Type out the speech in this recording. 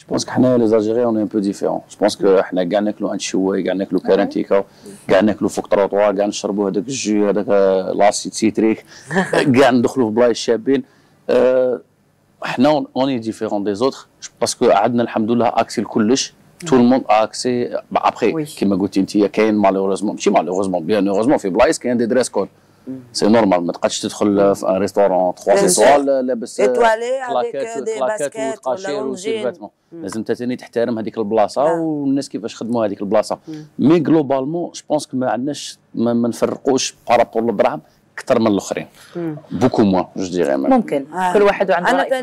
je pense حنا les Algériens on est un peu différents je pense حنا كاع ناكلو anchois كاع ناكلو كارانتيكا كاع ناكلو فوق تروطوار كاع نشربوا هذاك ال jus هذاك l'acide citrique كاع ندخلوا في بلايص شابين حنا on est différents des autres parce que عندنا الحمد لله accès لكلش tout le monde accès après كيما قلتي انت كاين malheureusement ماشي malheureusement bien heureusement في بلايص كاين des dress codes c'est normal ما تقدش تدخل في un restaurant 3 étoiles لابس ايتوالي avec des baskets ولا لازم انت ثاني تحترم هذيك البلاصه والناس كيفاش خدموا هذيك البلاصه mais globalement je pense ما عندناش ما نفرقوش par rapport للدراهم أكثر من الاخرين beaucoup moins je dirais ممكن كل واحد عنده